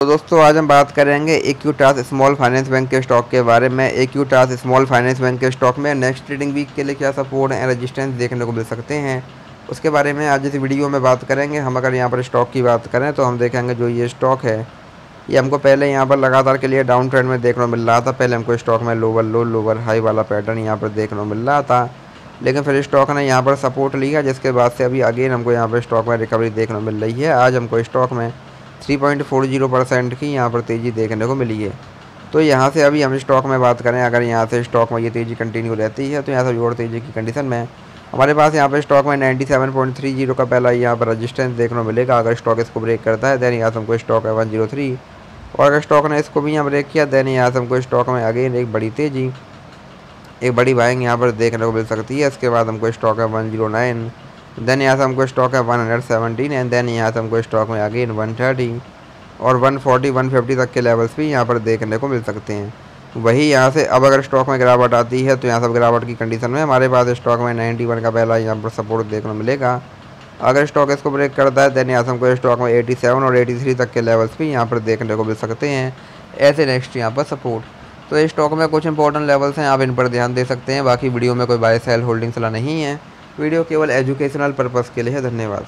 तो दोस्तों, आज हम बात करेंगे इक्यूटास स्मॉल फाइनेंस बैंक के स्टॉक के बारे में। इक्यूटास स्मॉल फाइनेंस बैंक के स्टॉक में नेक्स्ट ट्रेडिंग वीक के लिए क्या सपोर्ट एंड रजिस्टेंस देखने को मिल सकते हैं। उसके बारे में आज इस वीडियो में बात करेंगे। हम अगर यहाँ पर स्टॉक की बात करें तो हम देखेंगे जो ये स्टॉक है। ये हमको पहले यहाँ पर लगातार के लिए डाउन ट्रेंड में देखने को मिल रहा था। पहले हमको स्टॉक में लोअर लो लोअर हाई वाला पैटर्न यहाँ पर देखने को मिल रहा था। लेकिन फिर स्टॉक ने यहाँ पर सपोर्ट लिया, जिसके बाद से अभी अगेन हमको यहाँ पर स्टॉक में रिकवरी देखने को मिल रही है। आज हमको स्टॉक में 3.40 परसेंट की यहाँ पर तेज़ी देखने को मिली है। तो यहाँ से अभी हम स्टॉक में बात करें, अगर यहाँ से स्टॉक में ये तेज़ी कंटिन्यू रहती है तो यहाँ से और तेज़ी की कंडीशन में। हमारे पास यहाँ पर स्टॉक में 97.30 का पहला यहाँ पर रजिस्टेंस देखने को मिलेगा। अगर स्टॉक इसको ब्रेक करता है दैन यहाँ से हमको स्टॉक है वन और अगर स्टॉक ने इसको भी यहाँ ब्रेक किया दैन यहाँ से हमको स्टॉक में अगेन एक बड़ी तेज़ी, एक बड़ी बाइंग यहाँ पर देखने को मिल सकती है। इसके बाद हमको स्टॉक है वन देन यहाँ से हमको स्टॉक है one hundred seventeen and then यहाँ से हमको स्टॉक में अगेन वन थर्टी और वन फोर्टी वन फिफ्टी तक के लेवल्स भी यहाँ पर देखने को मिल सकते हैं। वही यहाँ से अब अगर स्टॉक में गिरावट आती है तो यहाँ से गिरावट की कंडीशन में हमारे पास स्टॉक में नाइन्टी वन का पहला यहाँ पर सपोर्ट देखने को मिलेगा। अगर स्टॉक इसको ब्रेक करता है देन यहाँ से हमको स्टॉक में एटी सेवन और एटी थ्री तक के लेवल्स भी यहाँ पर देखने को मिल सकते हैं। ऐसे नेक्स्ट यहाँ पर सपोर्ट तो स्टॉक में कुछ इंपॉर्टेंट लेवल्स हैं, आप इन पर ध्यान दे सकते हैं। बाकी वीडियो में कोई बाय सेल होल्डिंग सलाह नहीं है। वीडियो केवल एजुकेशनल पर्पज़ के लिए है। धन्यवाद।